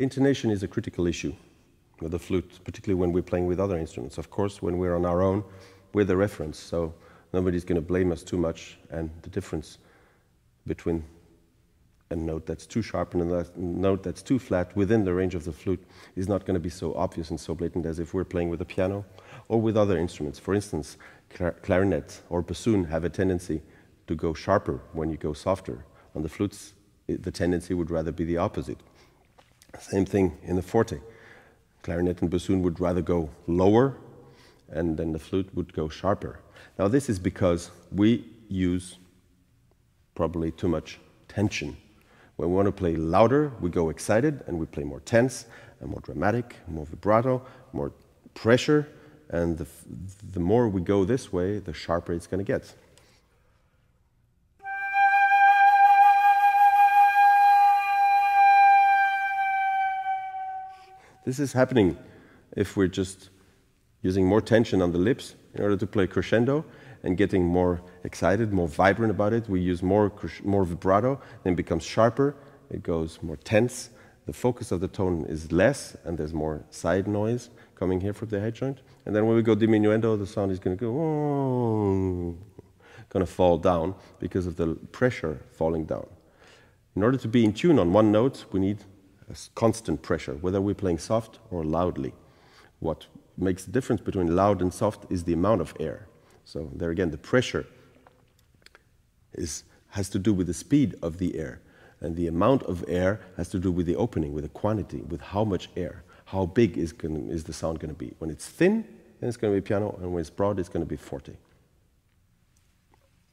Intonation is a critical issue with the flute, particularly when we're playing with other instruments. Of course, when we're on our own, we're the reference, so nobody's going to blame us too much, and the difference between a note that's too sharp and a note that's too flat within the range of the flute is not going to be so obvious and so blatant as if we're playing with a piano or with other instruments. For instance, clarinet or bassoon have a tendency to go sharper when you go softer. On the flutes, the tendency would rather be the opposite. Same thing in the forte. Clarinet and bassoon would rather go lower, and then the flute would go sharper. Now, this is because we use probably too much tension. When we want to play louder, we go excited and we play more tense and more dramatic, more vibrato, more pressure, and the, the more we go this way, the sharper it's going to get. This is happening if we're just using more tension on the lips in order to play crescendo and getting more excited, more vibrant about it. We use more, more vibrato, then it becomes sharper, it goes more tense. The focus of the tone is less, and there's more side noise coming here from the head joint. And then when we go diminuendo, the sound is going to go, oh, going to fall down because of the pressure falling down. In order to be in tune on one note, we need constant pressure, whether we're playing soft or loudly. What makes the difference between loud and soft is the amount of air. So there again, the pressure is, has to do with the speed of the air. And the amount of air has to do with the opening, with the quantity, with how much air, how big is, gonna, is the sound going to be. When it's thin, then it's going to be piano, and when it's broad, it's going to be forte.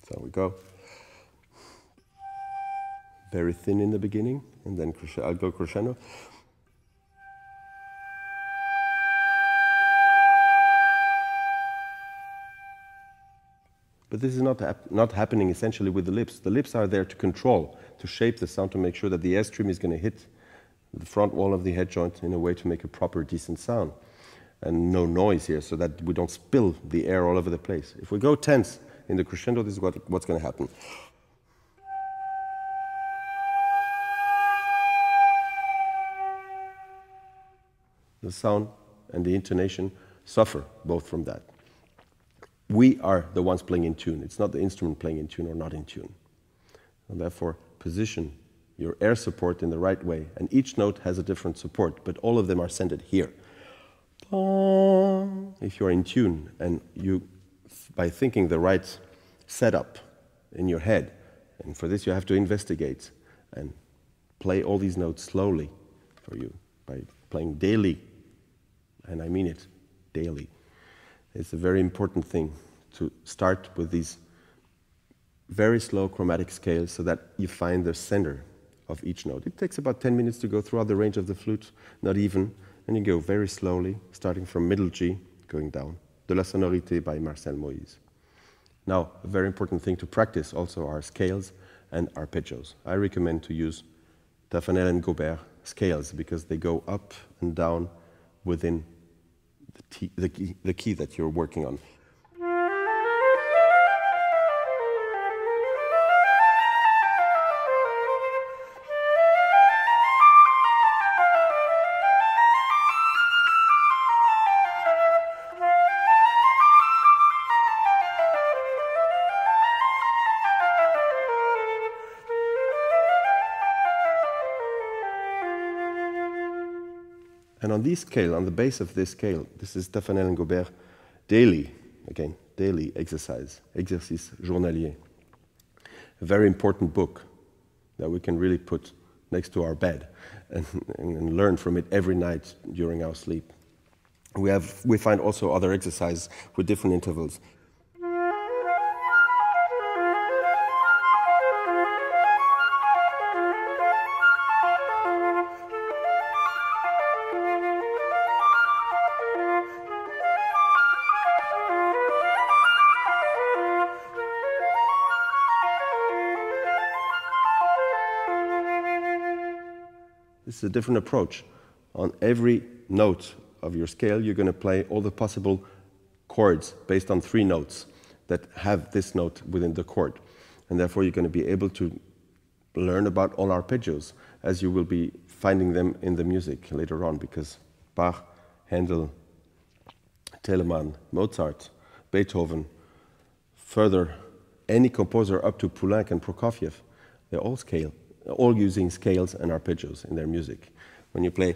So we go very thin in the beginning, and then I'll go crescendo. But this is not, hap not happening essentially with the lips. The lips are there to control, to shape the sound, to make sure that the airstream is going to hit the front wall of the head joint in a way to make a proper, decent sound. And no noise here, so that we don't spill the air all over the place. If we go tense in the crescendo, this is what, what's going to happen. The sound and the intonation suffer both from that. We are the ones playing in tune. It's not the instrument playing in tune or not in tune. And therefore, position your air support in the right way. And each note has a different support, but all of them are centered here. If you're in tune and you, by thinking the right setup in your head, and for this you have to investigate and play all these notes slowly for you by playing daily and I mean it daily. It's a very important thing to start with these very slow chromatic scales so that you find the center of each note. It takes about 10 minutes to go throughout the range of the flute, not even, and you go very slowly, starting from middle G, going down. De la Sonorité by Marcel Moyse. Now, a very important thing to practice also are scales and arpeggios. I recommend to use Taffanel and Gaubert scales because they go up and down within the, the, key, the key that you're working on. And on this scale, on the base of this scale, this is Taffanel and Gaubert daily, again, daily exercise, exercice journalier. A very important book that we can really put next to our bed and, and learn from it every night during our sleep. We, have, we find also other exercises with different intervals. Is a different approach. On every note of your scale, you're going to play all the possible chords based on three notes that have this note within the chord. And therefore, you're going to be able to learn about all arpeggios as you will be finding them in the music later on because Bach, Handel, Telemann, Mozart, Beethoven, further, any composer up to Poulenc and Prokofiev, they're all scale, all using scales and arpeggios in their music. When you play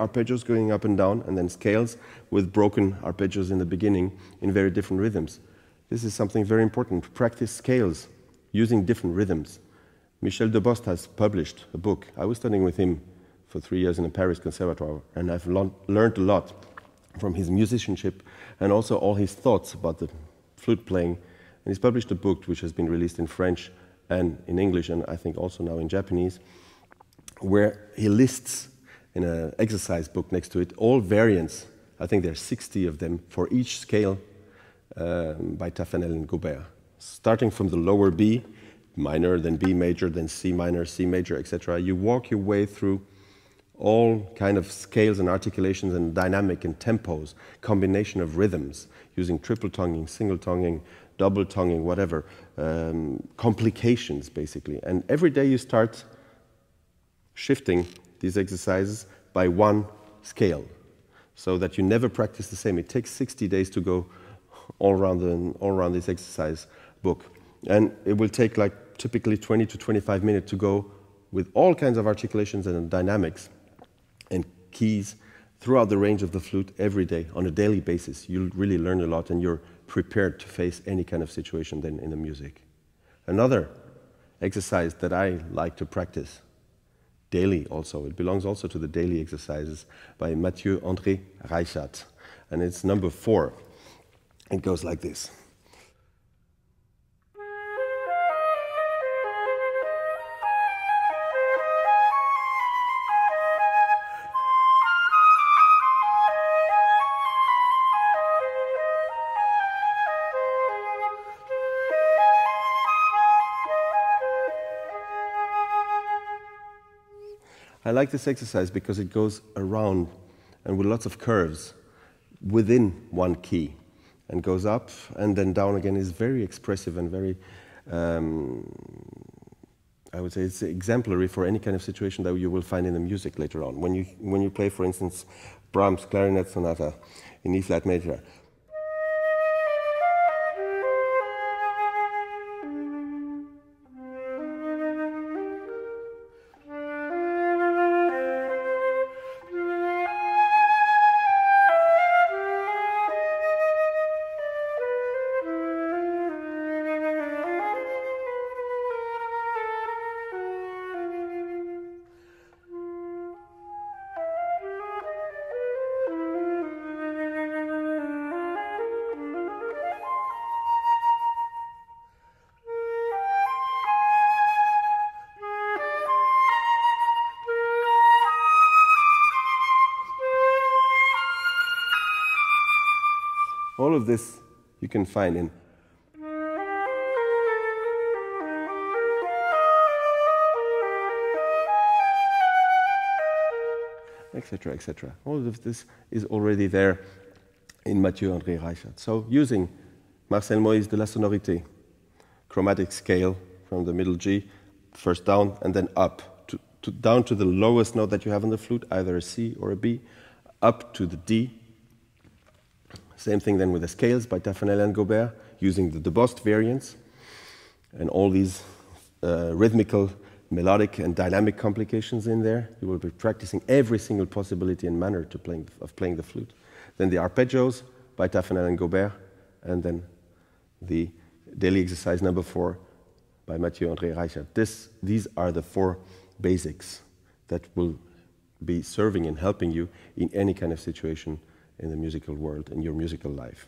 arpeggios going up and down, and then scales with broken arpeggios in the beginning in very different rhythms. This is something very important. Practice scales using different rhythms. Michel Debost has published a book. I was studying with him for three years in the Paris Conservatoire, and I've learned a lot from his musicianship and also all his thoughts about the flute playing. And he's published a book which has been released in French and in English, and I think also now in Japanese, where he lists in an exercise book next to it, all variants. I think there are 60 of them for each scale um, by Taffanel and Gaubert. Starting from the lower B, minor, then B major, then C minor, C major, etc. You walk your way through all kind of scales and articulations and dynamic and tempos, combination of rhythms, using triple tonguing, single tonguing, double tonguing, whatever, um, complications basically. And every day you start shifting these exercises by one scale so that you never practice the same. It takes 60 days to go all around, the, all around this exercise book. And it will take like typically 20 to 25 minutes to go with all kinds of articulations and dynamics and keys throughout the range of the flute every day on a daily basis. You'll really learn a lot and you're prepared to face any kind of situation then in the music. Another exercise that I like to practice daily also. It belongs also to the daily exercises by Mathieu André Reichert. And it's number four. It goes like this. I like this exercise because it goes around and with lots of curves within one key and goes up and then down again is very expressive and very, um, I would say it's exemplary for any kind of situation that you will find in the music later on. When you, when you play, for instance, Brahms' Clarinet Sonata in E flat major, of this you can find in etc., etc. All of this is already there in Mathieu André Reichert. So using Marcel Moyse de la sonorité, chromatic scale from the middle G, first down and then up, to, to, down to the lowest note that you have on the flute, either a C or a B, up to the D, same thing then with the scales by Taffanel and Gaubert, using the Debost variants and all these uh, rhythmical, melodic, and dynamic complications in there. You will be practicing every single possibility and manner to playing, of playing the flute. Then the arpeggios by Taffanel and Gaubert, and then the daily exercise number four by Mathieu André Reichert. This, these are the four basics that will be serving and helping you in any kind of situation in the musical world, in your musical life.